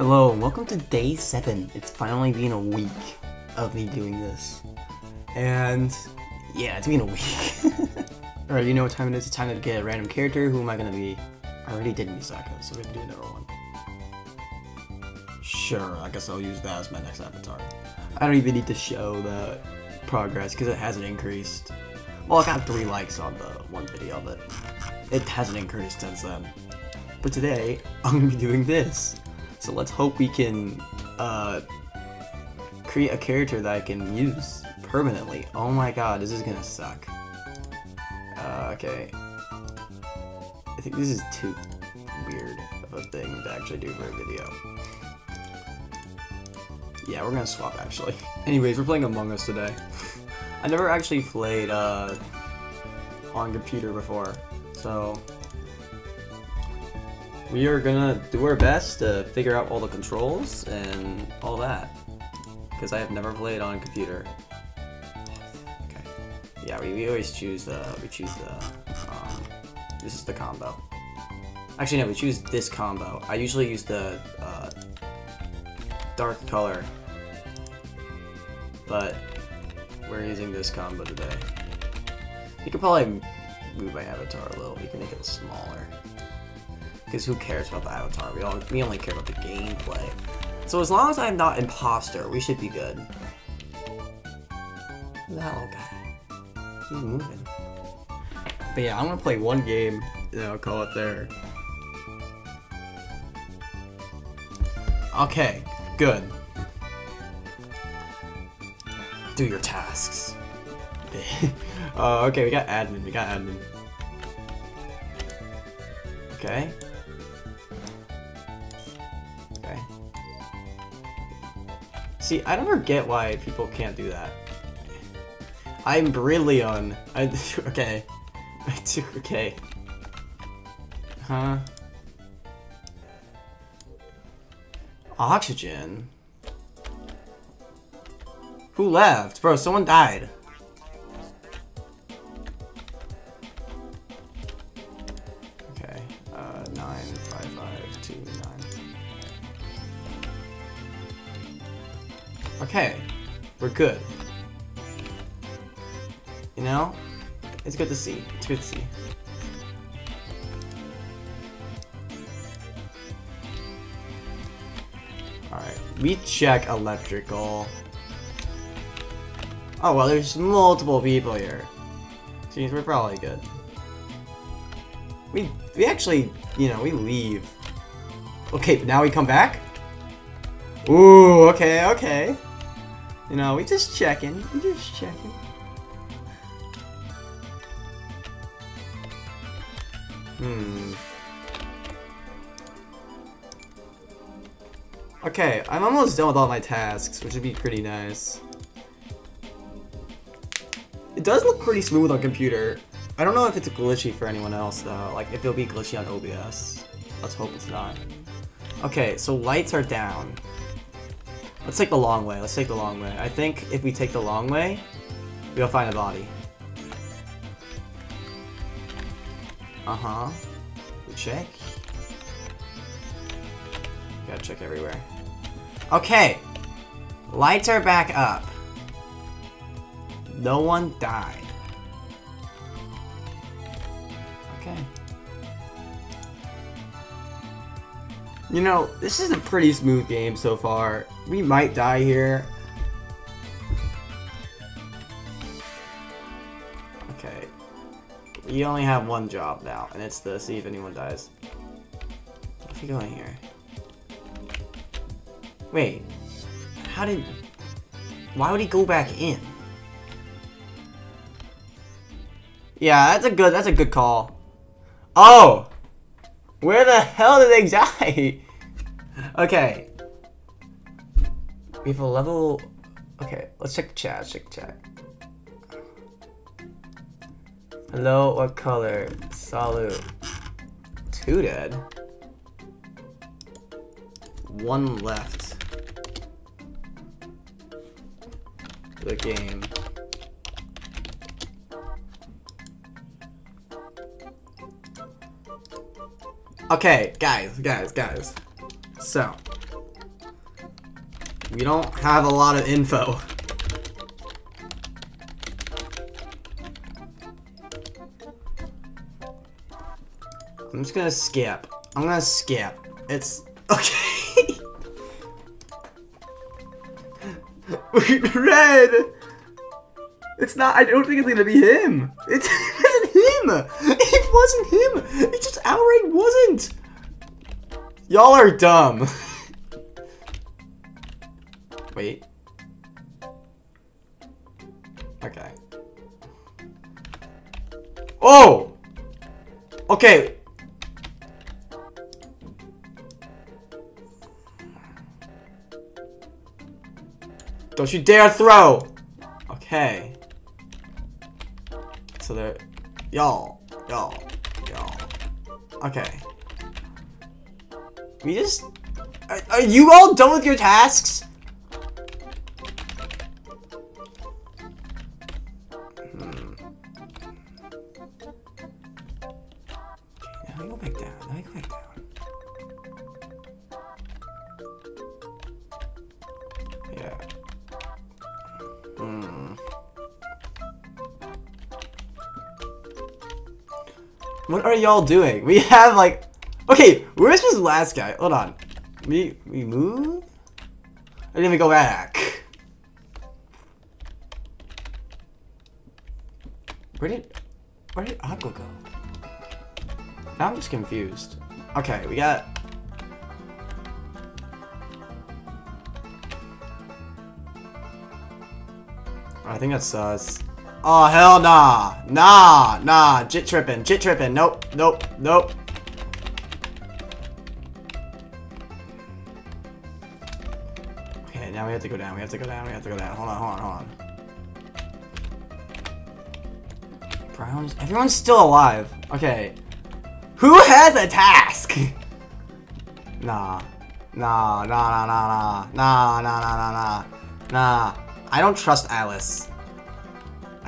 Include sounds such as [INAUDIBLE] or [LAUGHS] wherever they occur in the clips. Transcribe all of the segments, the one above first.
Hello, welcome to day seven. It's finally been a week of me doing this. And yeah, it's been a week. [LAUGHS] Alright, you know what time it is? It's time to get a random character. Who am I gonna be? I already did Misako, so we're gonna do another one. Sure, I guess I'll use that as my next avatar. I don't even need to show the progress because it hasn't increased. Well, I got three likes on the one video, but it hasn't increased since then. But today, I'm gonna be doing this. So let's hope we can uh, create a character that I can use permanently. Oh my god, this is gonna suck. Uh, okay. I think this is too weird of a thing to actually do for a video. Yeah, we're gonna swap actually. [LAUGHS] Anyways, we're playing Among Us today. [LAUGHS] I never actually played uh, on computer before, so we are gonna do our best to figure out all the controls and all that. Because I have never played on computer. Okay. Yeah, we, we always choose the, we choose the, um, this is the combo. Actually no, we choose this combo. I usually use the, uh, dark color. But, we're using this combo today. You could probably move my avatar a little, you can make it smaller. Because who cares about the avatar? We, all, we only care about the gameplay. So as long as I'm not imposter, we should be good. Who the hell, guy? He's moving. But yeah, I'm gonna play one game, and I'll call it there. Okay, good. Do your tasks. [LAUGHS] uh, okay, we got admin, we got admin. Okay. Okay. See, I don't get why people can't do that. I'm brilliant. I [LAUGHS] okay. [LAUGHS] okay. Huh? Oxygen. Who left? Bro, someone died. Okay. We're good. You know? It's good to see. It's good to see. Alright, we check electrical. Oh, well, there's multiple people here. Seems we're probably good. We, we actually, you know, we leave. Okay, but now we come back? Ooh, okay, okay. You know, we just checking. We just checking. Hmm. Okay, I'm almost done with all my tasks, which would be pretty nice. It does look pretty smooth on computer. I don't know if it's glitchy for anyone else though, like if it'll be glitchy on OBS. Let's hope it's not. Okay, so lights are down. Let's take the long way, let's take the long way. I think if we take the long way, we'll find a body. Uh-huh. We Check. Gotta check everywhere. Okay. Lights are back up. No one died. You know, this is a pretty smooth game so far. We might die here. Okay. We only have one job now, and it's to see if anyone dies. What's he going here? Wait. How did... Why would he go back in? Yeah, that's a good, that's a good call. Oh! Where the hell did they die? okay. We have a level... Okay, let's check chat, check chat. Hello, what color? Salute. Two dead. One left. The game. Okay, guys, guys, guys. So, We don't have a lot of info. I'm just gonna skip. I'm gonna skip. It's [LAUGHS] okay. [LAUGHS] Red. It's not. I don't think it's gonna be him. [LAUGHS] It wasn't him. It wasn't him. It just outright wasn't. Y'all are dumb. [LAUGHS] Wait. Okay. Oh! Okay. Don't you dare throw! Okay. So there... Y'all. Y'all. Y'all. Okay. We just... Are, are you all done with your tasks? Hmm. Okay, now we go back down. Now we go back down. What are y'all doing? We have like, okay, where's this last guy? Hold on. We we move. I didn't even go back. Where did where did Aqua go? Now I'm just confused. Okay, we got. I think that's us. Oh hell nah, nah, nah, jit tripping, jit tripping. Nope, nope, nope. Okay, now we have to go down. We have to go down. We have to go down. Hold on, hold on, hold on. Browns. Everyone's still alive. Okay. Who has a task? [LAUGHS] Nah. Nah, nah, nah, nah, nah. Nah, nah, nah, nah, nah. Nah. I don't trust Alice.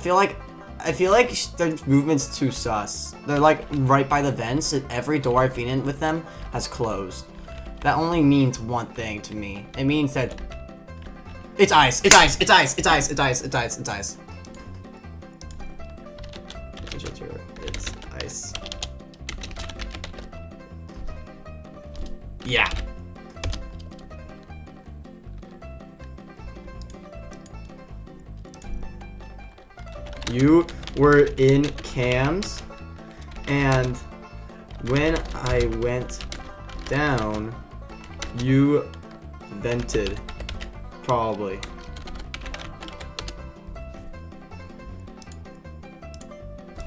I feel like I feel like their movement's too sus. They're like right by the vents and every door I've been in with them has closed. That only means one thing to me. It means that it's ice, it's ice, it's ice, it's ice, it's ice, it's ice, it's ice. It's ice. Yeah. You were in cams, and when I went down, you vented. Probably.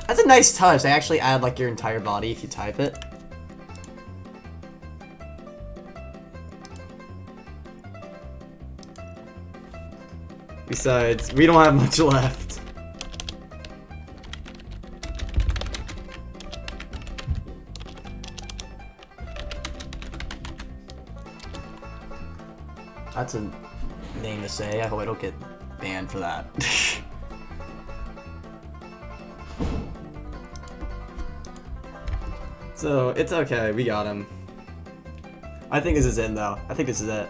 That's a nice touch. They actually add like your entire body if you type it. Besides, we don't have much left. That's a name to say. I hope I don't get banned for that. [LAUGHS] so, it's okay. We got him. I think this is it, though. I think this is it.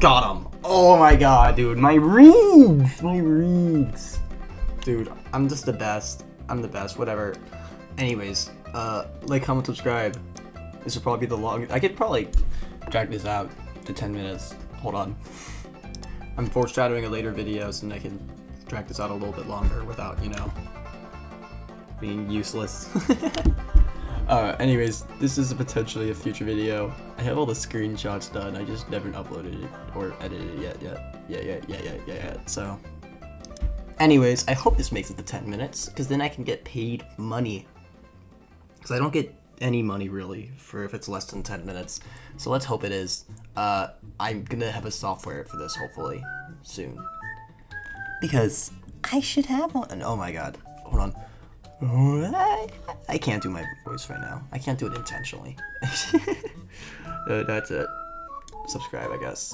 Got him. Oh my god, dude. My reads! My reads. Dude, I'm just the best. I'm the best. Whatever. Anyways, uh, like, comment, subscribe. This will probably be the longest. I could probably drag this out to 10 minutes. Hold on. I'm foreshadowing a later video so I can drag this out a little bit longer without, you know, being useless. [LAUGHS] uh, anyways, this is potentially a future video. I have all the screenshots done, I just never uploaded it or edited it yet, yet. Yeah, yeah, yeah, yeah, yeah, yeah, so. Anyways, I hope this makes it to 10 minutes, because then I can get paid money. Because I don't get any money really for if it's less than 10 minutes. So let's hope it is. Uh, I'm gonna have a software for this hopefully soon. Because I should have one. Oh my god. Hold on. I, can't do my voice right now. I can't do it intentionally. [LAUGHS] uh, that's it. Subscribe, I guess.